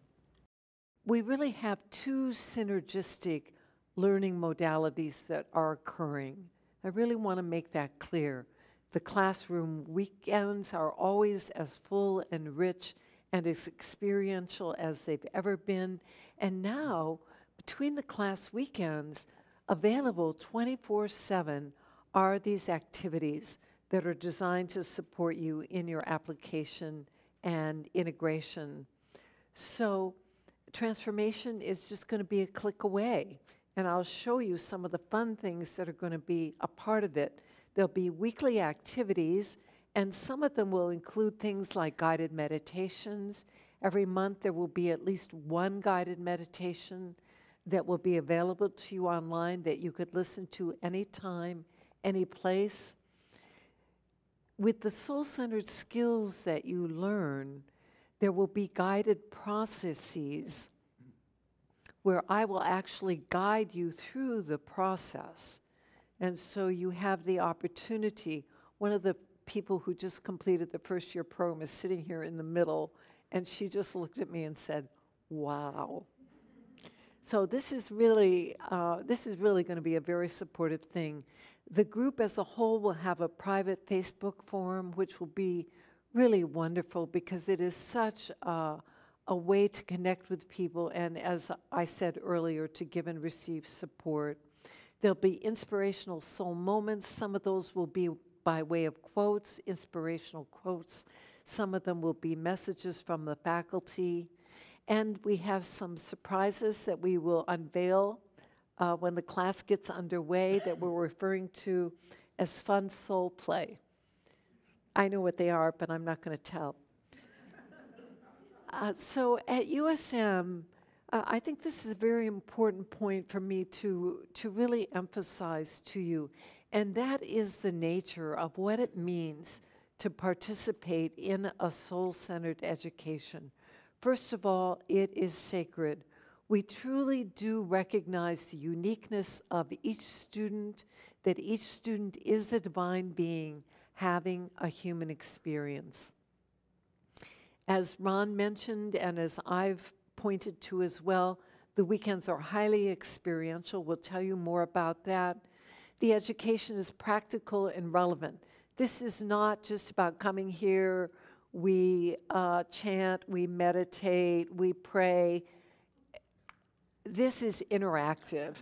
We really have two synergistic learning modalities that are occurring. I really want to make that clear. The classroom weekends are always as full and rich and as experiential as they've ever been. And now, between the class weekends, available 24 7 are these activities that are designed to support you in your application and integration. So transformation is just going to be a click away. And I'll show you some of the fun things that are going to be a part of it. There'll be weekly activities, and some of them will include things like guided meditations. Every month, there will be at least one guided meditation that will be available to you online that you could listen to anytime, any place. With the soul centered skills that you learn, there will be guided processes where I will actually guide you through the process. And so you have the opportunity. One of the people who just completed the first year program is sitting here in the middle, and she just looked at me and said, Wow. So this is really uh, this is really going to be a very supportive thing. The group as a whole will have a private Facebook forum, which will be really wonderful because it is such a, a way to connect with people and, as I said earlier, to give and receive support. There'll be inspirational soul moments. Some of those will be by way of quotes, inspirational quotes. Some of them will be messages from the faculty. And we have some surprises that we will unveil uh, when the class gets underway that we're referring to as fun soul play. I know what they are, but I'm not going to tell. Uh, so at USM, uh, I think this is a very important point for me to, to really emphasize to you, and that is the nature of what it means to participate in a soul centered education. First of all, it is sacred. We truly do recognize the uniqueness of each student, that each student is a divine being having a human experience. As Ron mentioned, and as I've pointed to as well, the weekends are highly experiential. We'll tell you more about that. The education is practical and relevant. This is not just about coming here, we uh, chant, we meditate, we pray. This is interactive.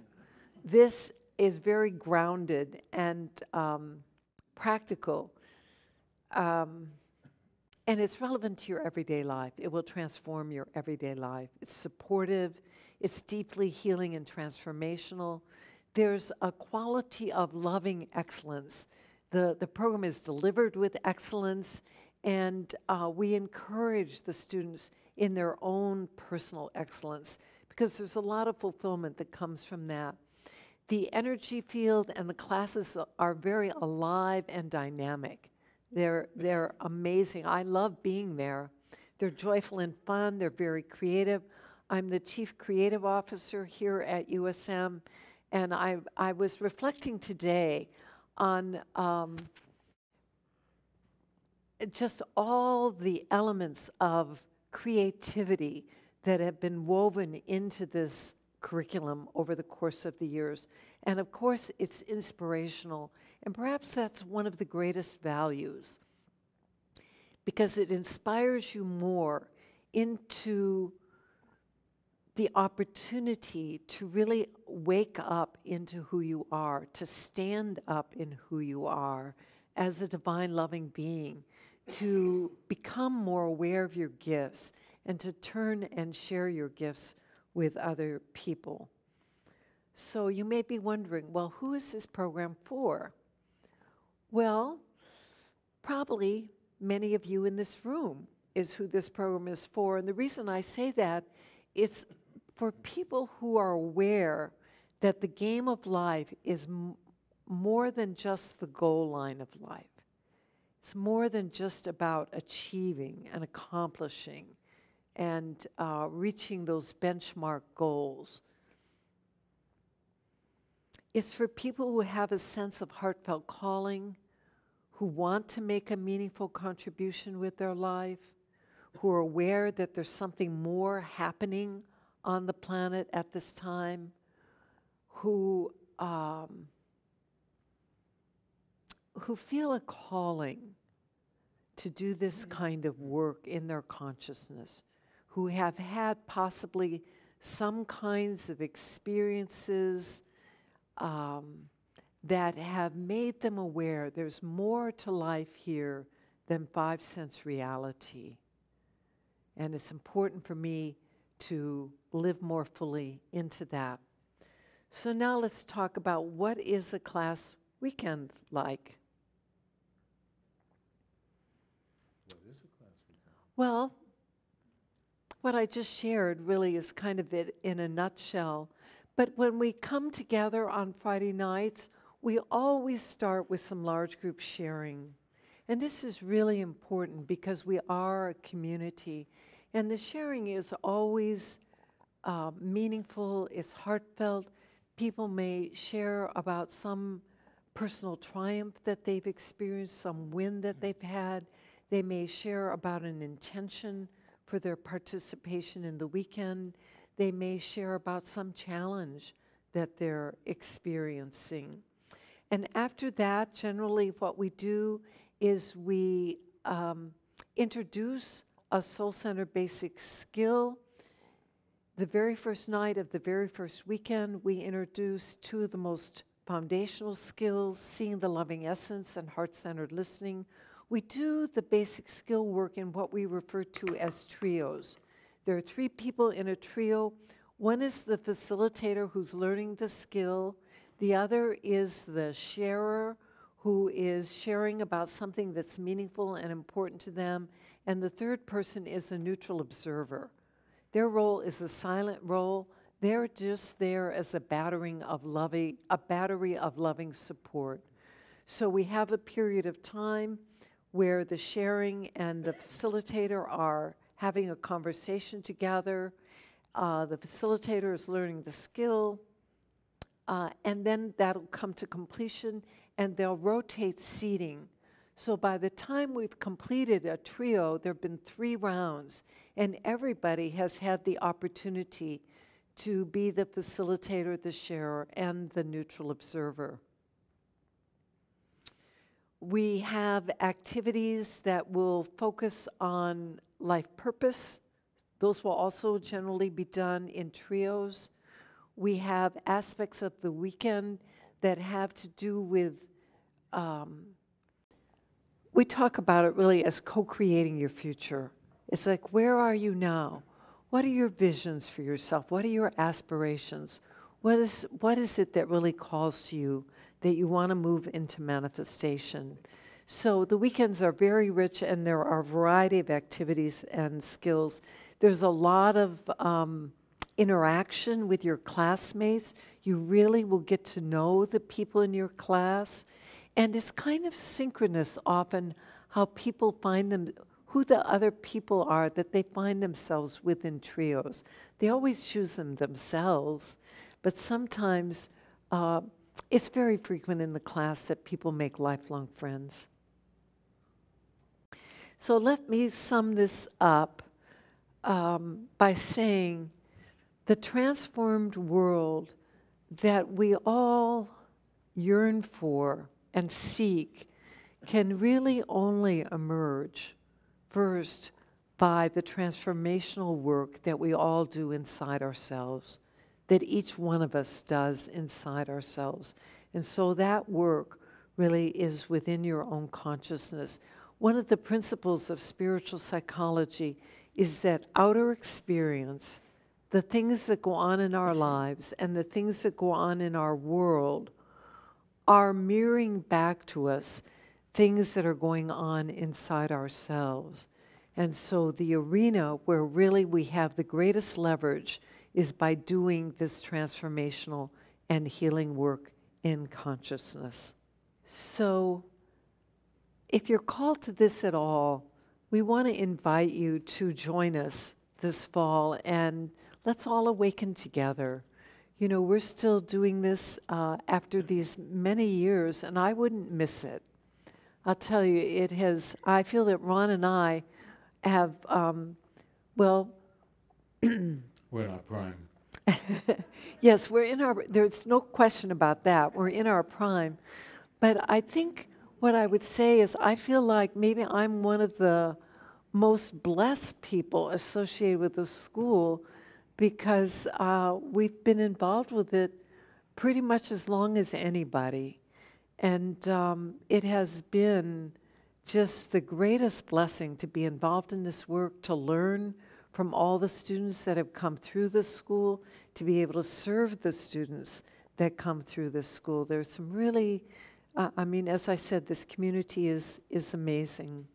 This is very grounded and um, practical. Um, and it's relevant to your everyday life. It will transform your everyday life. It's supportive, it's deeply healing and transformational. There's a quality of loving excellence. The, the program is delivered with excellence, and uh, we encourage the students in their own personal excellence because there's a lot of fulfillment that comes from that. The energy field and the classes are very alive and dynamic. They're, they're amazing. I love being there. They're joyful and fun. They're very creative. I'm the chief creative officer here at USM, and I, I was reflecting today on um, just all the elements of creativity that have been woven into this curriculum over the course of the years. And of course, it's inspirational. And perhaps that's one of the greatest values because it inspires you more into the opportunity to really wake up into who you are, to stand up in who you are as a divine loving being, to become more aware of your gifts, and to turn and share your gifts with other people. So you may be wondering, well, who is this program for? Well, probably many of you in this room is who this program is for. And the reason I say that, it's for people who are aware that the game of life is more than just the goal line of life. It's more than just about achieving and accomplishing and uh, reaching those benchmark goals. It's for people who have a sense of heartfelt calling, who want to make a meaningful contribution with their life, who are aware that there's something more happening on the planet at this time, who, um, who feel a calling to do this kind of work in their consciousness, who have had possibly some kinds of experiences um, that have made them aware there's more to life here than five sense reality. And it's important for me to live more fully into that. So now let's talk about what is a class weekend like? What is a class weekend? Well, what I just shared really is kind of it in a nutshell. But when we come together on Friday nights, we always start with some large group sharing. And this is really important because we are a community. And the sharing is always uh, meaningful, it's heartfelt. People may share about some personal triumph that they've experienced, some win that they've had. They may share about an intention for their participation in the weekend. They may share about some challenge that they're experiencing. And after that, generally, what we do is we um, introduce a soul center basic skill. The very first night of the very first weekend, we introduce two of the most foundational skills seeing the loving essence and heart centered listening. We do the basic skill work in what we refer to as trios. There are three people in a trio. One is the facilitator who's learning the skill, the other is the sharer who is sharing about something that's meaningful and important to them, and the third person is a neutral observer. Their role is a silent role. They're just there as a battering of loving, a battery of loving support. So we have a period of time where the sharing and the facilitator are having a conversation together. Uh, the facilitator is learning the skill, uh, and then that'll come to completion, and they'll rotate seating. So by the time we've completed a trio, there have been three rounds, and everybody has had the opportunity to be the facilitator, the sharer, and the neutral observer. We have activities that will focus on life purpose. Those will also generally be done in trios. We have aspects of the weekend that have to do with, um, we talk about it really as co creating your future. It's like, where are you now? What are your visions for yourself? What are your aspirations? What is, what is it that really calls to you that you want to move into manifestation? So the weekends are very rich, and there are a variety of activities and skills. There's a lot of um, interaction with your classmates. You really will get to know the people in your class. And it's kind of synchronous often how people find them, who the other people are that they find themselves within trios. They always choose them themselves, but sometimes uh, it's very frequent in the class that people make lifelong friends. So let me sum this up um, by saying the transformed world that we all yearn for and seek can really only emerge first by the transformational work that we all do inside ourselves, that each one of us does inside ourselves. And so that work really is within your own consciousness. One of the principles of spiritual psychology is that outer experience the things that go on in our lives and the things that go on in our world are mirroring back to us things that are going on inside ourselves. And so the arena where really we have the greatest leverage is by doing this transformational and healing work in consciousness. So if you're called to this at all, we want to invite you to join us this fall and let's all awaken together. You know, we're still doing this uh, after these many years, and I wouldn't miss it. I'll tell you, it has, I feel that Ron and I have, um, well, we're our prime. yes, we're in our, there's no question about that. We're in our prime. But I think what I would say is I feel like maybe I'm one of the most blessed people associated with the school because uh, we've been involved with it pretty much as long as anybody. And um, it has been just the greatest blessing to be involved in this work, to learn from all the students that have come through the school to be able to serve the students that come through the school. There's some really, uh, I mean, as I said, this community is, is amazing.